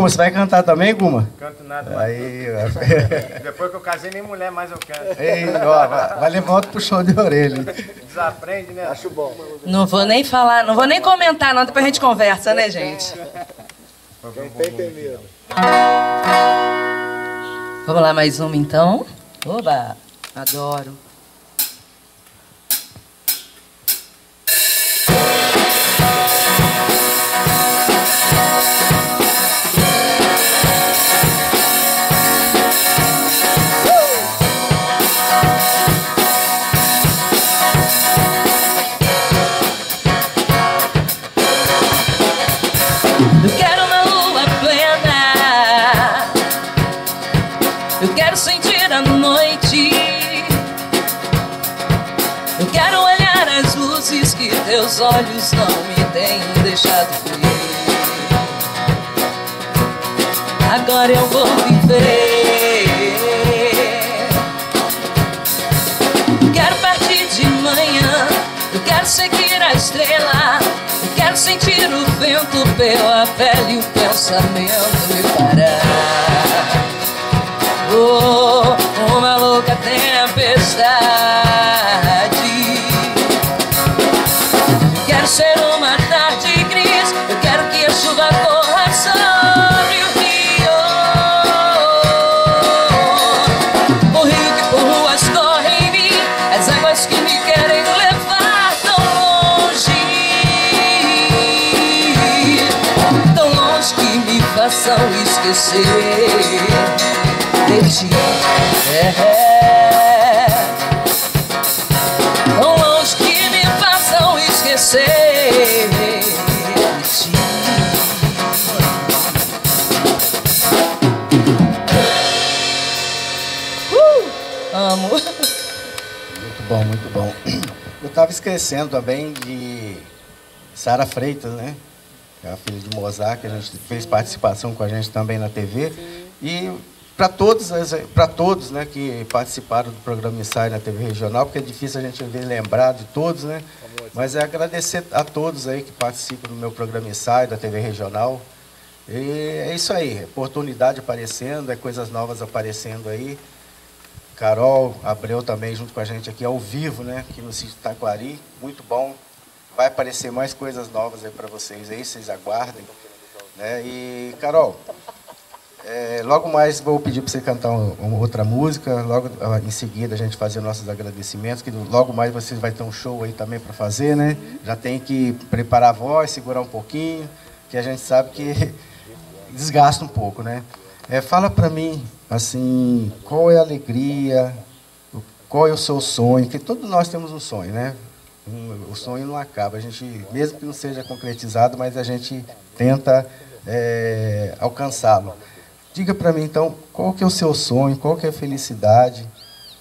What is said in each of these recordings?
Guma, você vai cantar também, Guma? Canto nada. Aí, Depois que eu casei, nem mulher mais eu canto. Ei, ó, vai, vai levar outro puxão de orelha. Desaprende, né? Acho bom. Não vou nem falar, não vou nem comentar, não. Depois a gente conversa, né, gente? Quem tem, tem medo. Vamos lá, mais uma então. Oba! Adoro. Agora eu vou viver. Quero partir de manhã. Eu quero seguir a estrela. Eu quero sentir o vento pela pele e o pensamento me parar. Façam esquecer de ti. É. Tão longe que me façam esquecer de ti. Uh, amo. Muito bom, muito bom. Eu estava esquecendo também de Sara Freitas, né? É a filha de Mozart, que a gente fez participação com a gente também na TV. E para todos, para todos né, que participaram do programa Ensaio na TV Regional, porque é difícil a gente lembrar de todos, né? Mas é agradecer a todos aí que participam do meu programa Ensaio da TV Regional. E é isso aí, oportunidade aparecendo, é coisas novas aparecendo aí. Carol Abreu também junto com a gente aqui ao vivo, né? Aqui no sítio Taquari. Muito bom. Vai aparecer mais coisas novas aí para vocês aí, vocês aguardem. Né? E, Carol, é, logo mais vou pedir para você cantar um- uma outra música, logo ah, em seguida a gente fazer nossos agradecimentos, que logo mais vocês vai ter um show aí também para fazer, né? Já tem que preparar a voz, segurar um pouquinho, que a gente sabe que desgasta um pouco, né? É, fala para mim, assim, qual é a alegria, qual é o seu sonho, que todos nós temos um sonho, né? O sonho não acaba, a gente, mesmo que não seja concretizado, mas a gente tenta é, alcançá-lo. Diga para mim, então, qual que é o seu sonho, qual que é a felicidade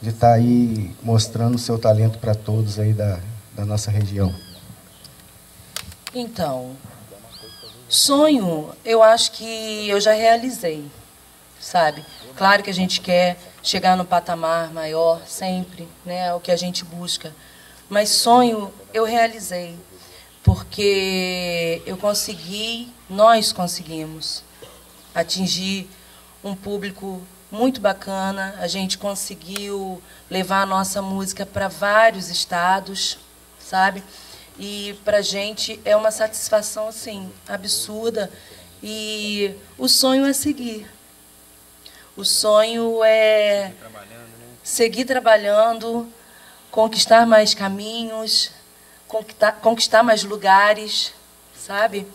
de estar aí mostrando o seu talento para todos aí da, da nossa região? Então, sonho, eu acho que eu já realizei, sabe? Claro que a gente quer chegar no patamar maior sempre, né? É o que a gente busca. Mas sonho eu realizei, porque eu consegui, nós conseguimos atingir um público muito bacana. A gente conseguiu levar a nossa música para vários estados, sabe? E para a gente é uma satisfação assim absurda. E o sonho é seguir. O sonho é seguir trabalhando, conquistar mais caminhos, conquistar, conquistar mais lugares, sabe?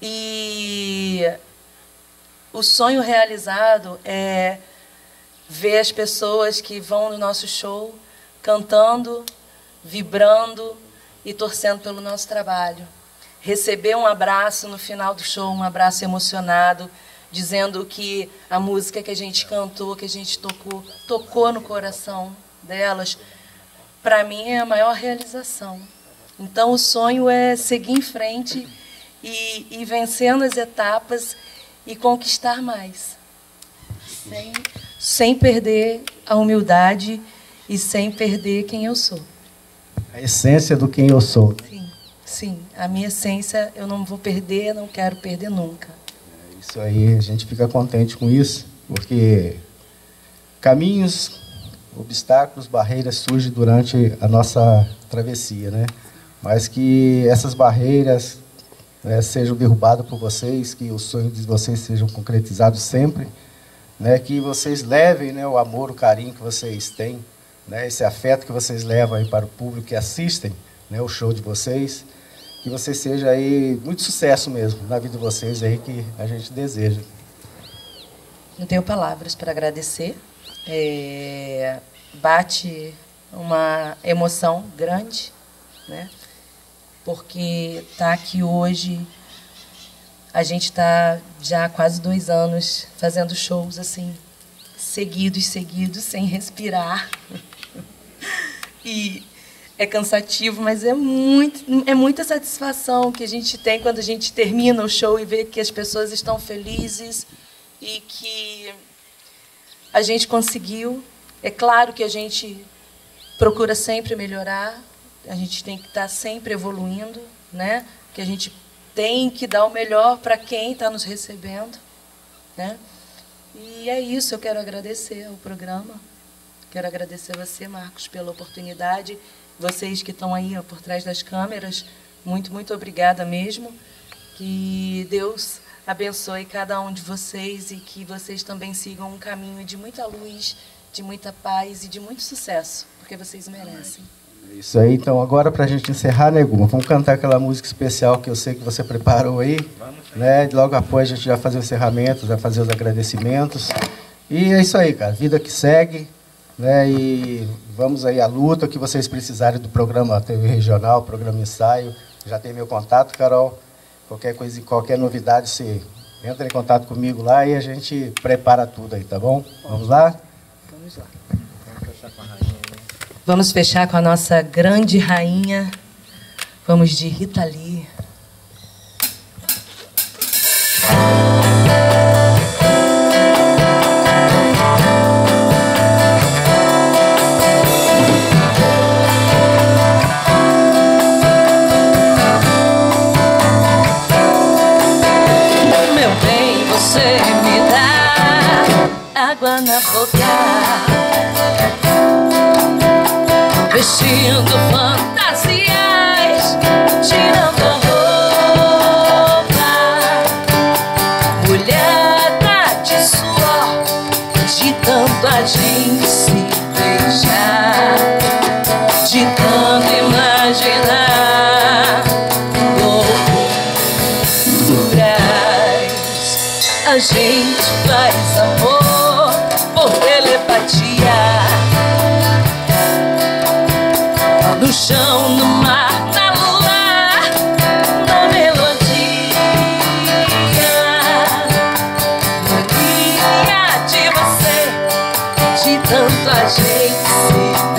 E o sonho realizado é ver as pessoas que vão no nosso show cantando, vibrando e torcendo pelo nosso trabalho. Receber um abraço no final do show, um abraço emocionado, dizendo que a música que a gente cantou, que a gente tocou, tocou no coração delas, para mim é a maior realização. Então o sonho é seguir em frente e, e vencendo as etapas e conquistar mais. Sem, sem perder a humildade e sem perder quem eu sou. A essência do quem eu sou. Sim, sim. A minha essência eu não vou perder, não quero perder nunca. Isso aí, a gente fica contente com isso, porque caminhos, obstáculos, barreiras surgem durante a nossa travessia, né? Mas que essas barreiras né, sejam derrubadas por vocês, que os sonhos de vocês sejam concretizados sempre, né? Que vocês levem, né, o amor, o carinho que vocês têm, né? Esse afeto que vocês levam aí para o público que assistem, né, o show de vocês que você seja aí muito sucesso mesmo na vida de vocês aí que a gente deseja. Não tenho palavras para agradecer. É, bate uma emoção grande, né? Porque tá aqui hoje, a gente está já há quase dois anos fazendo shows assim, seguidos, seguidos, sem respirar. e é cansativo, mas é muito, é muita satisfação que a gente tem quando a gente termina o show e vê que as pessoas estão felizes e que a gente conseguiu. É claro que a gente procura sempre melhorar, a gente tem que estar sempre evoluindo, né? Que a gente tem que dar o melhor para quem está nos recebendo, né? E é isso, eu quero agradecer ao programa. Quero agradecer a você, Marcos, pela oportunidade vocês que estão aí ó, por trás das câmeras, muito, muito obrigada mesmo. Que Deus abençoe cada um de vocês e que vocês também sigam um caminho de muita luz, de muita paz e de muito sucesso, porque vocês merecem. Isso aí, então agora para a gente encerrar, né, Guma? Vamos cantar aquela música especial que eu sei que você preparou aí. Né? Logo após a gente vai fazer o encerramento, vai fazer os agradecimentos. E é isso aí, cara. Vida que segue. Né? E vamos aí à luta, que vocês precisarem do programa TV Regional, programa Ensaio. Já tem meu contato, Carol. Qualquer coisa, qualquer novidade, você entra em contato comigo lá e a gente prepara tudo aí, tá bom? Vamos lá? Vamos lá. Vamos fechar com a nossa grande rainha. Vamos de Rita Lee. Na boca Vestindo fantasias Tirando a roupa. Molhada de suor De tanto a tanto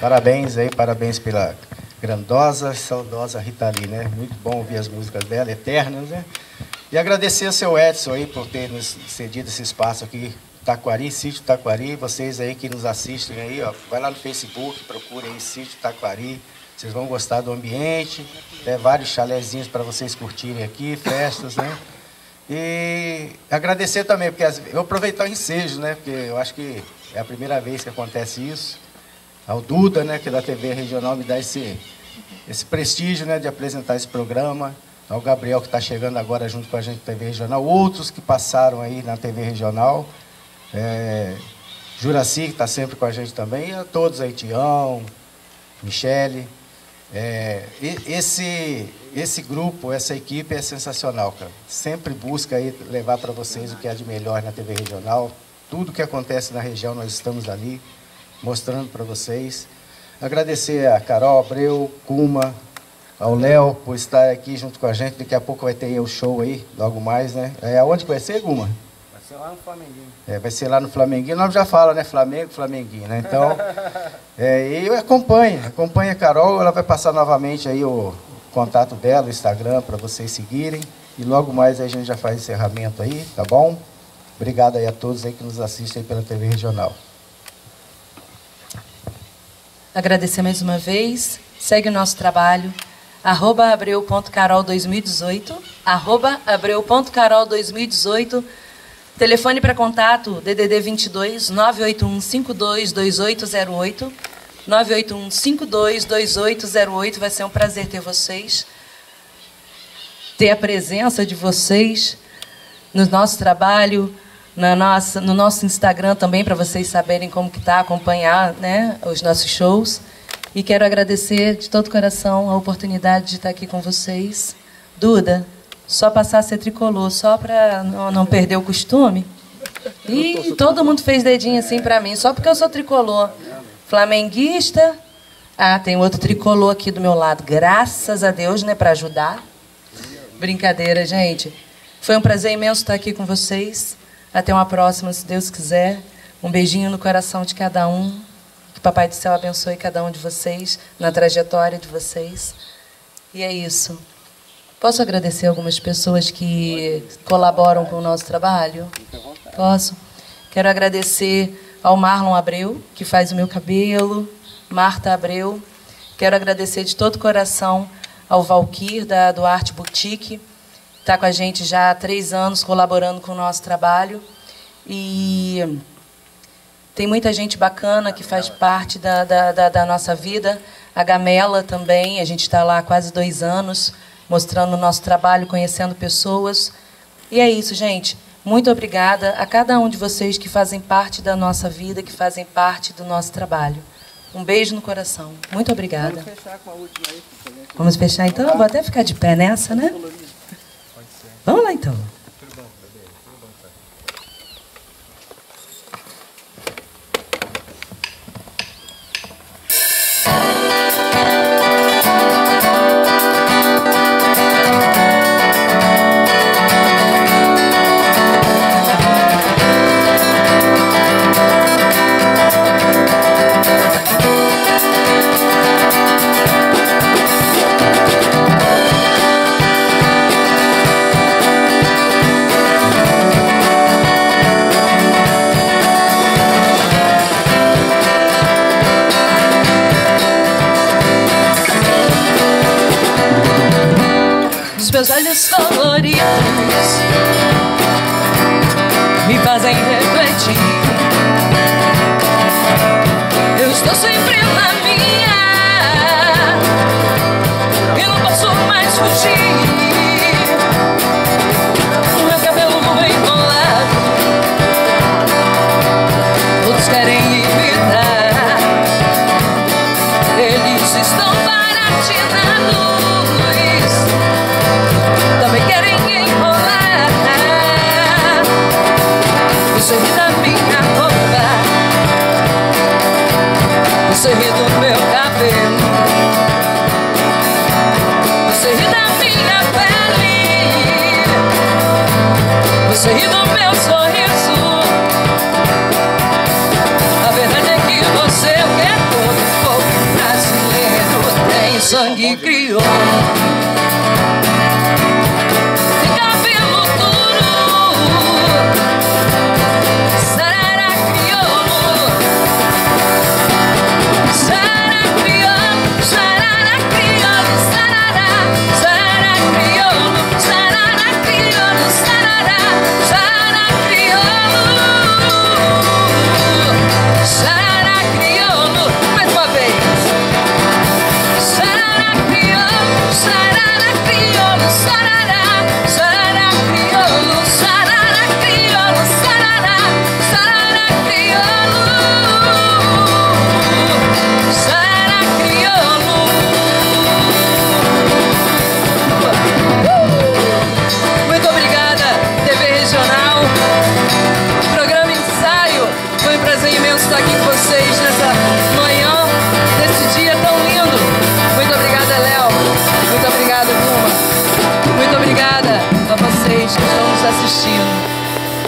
Parabéns aí, parabéns pela grandosa, saudosa Rita Lee, né? Muito bom ouvir as músicas dela, eternas, né? E agradecer ao seu Edson aí por ter nos cedido esse espaço aqui, Taquari, Sítio Taquari. Vocês aí que nos assistem aí, ó, vai lá no Facebook, procure aí Sítio Taquari. Vocês vão gostar do ambiente, tem vários chalezinhos para vocês curtirem aqui, festas, né? E agradecer também, porque eu aproveitar o ensejo, né? Porque eu acho que é a primeira vez que acontece isso. Ao Duda, né, que é da TV Regional, me dá esse, esse prestígio né, de apresentar esse programa. Ao Gabriel, que está chegando agora junto com a gente na TV Regional. Outros que passaram aí na TV Regional. É, Juraci, que está sempre com a gente também. E a todos aí, Tião, Michele. É, esse, esse grupo, essa equipe é sensacional, cara. Sempre busca aí levar para vocês o que é de melhor na TV regional. Tudo que acontece na região, nós estamos ali mostrando para vocês. Agradecer a Carol Abreu, Kuma, ao Léo por estar aqui junto com a gente. Daqui a pouco vai ter o show aí, logo mais, né? É, aonde vai ser, Guma? Vai ser lá no Flamenguinho. É, vai ser lá no Flamenguinho. O nome já fala, né? Flamengo, Flamenguinho, né? Então, é, e acompanhe, acompanhe a Carol. Ela vai passar novamente aí o contato dela, o Instagram, para vocês seguirem. E logo mais a gente já faz encerramento aí, tá bom? Obrigado aí a todos aí que nos assistem pela TV Regional. Agradecer mais uma vez. Segue o nosso trabalho arroba abreu.carol2018, arroba abreu.carol2018, telefone para contato, DDD 22 981 522808, 981 522808, vai ser um prazer ter vocês, ter a presença de vocês no nosso trabalho, na nossa, no nosso Instagram também, para vocês saberem como que está, acompanhar né, os nossos shows. E quero agradecer de todo coração a oportunidade de estar aqui com vocês. Duda, só passar a ser tricolor, só para não, perder o costume. E todo mundo fez dedinho assim para mim, só porque eu sou tricolor. Flamenguista. Ah, tem outro tricolor aqui do meu lado. Graças a Deus, né, para ajudar. Brincadeira, gente. Foi um prazer imenso estar aqui com vocês. Até uma próxima, se Deus quiser. Um beijinho no coração de cada um. Papai do Céu abençoe cada um de vocês na trajetória de vocês. E é isso. Posso agradecer algumas pessoas que colaboram com o nosso trabalho? Posso? Quero agradecer ao Marlon Abreu, que faz o meu cabelo, Marta Abreu. Quero agradecer de todo o coração ao Valquir, da Duarte Boutique, que está com a gente já há três anos colaborando com o nosso trabalho. E tem muita gente bacana que faz parte da, da, da, da nossa vida. A Gamela também, a gente está lá há quase dois anos, mostrando o nosso trabalho, conhecendo pessoas. E é isso, gente. Muito obrigada a cada um de vocês que fazem parte da nossa vida, que fazem parte do nosso trabalho. Um beijo no coração. Muito obrigada. Vamos fechar com a última aí. Vamos fechar então? Vou até ficar de pé nessa, né? Vamos lá então. sweet. Oh.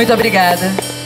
Muito obrigada.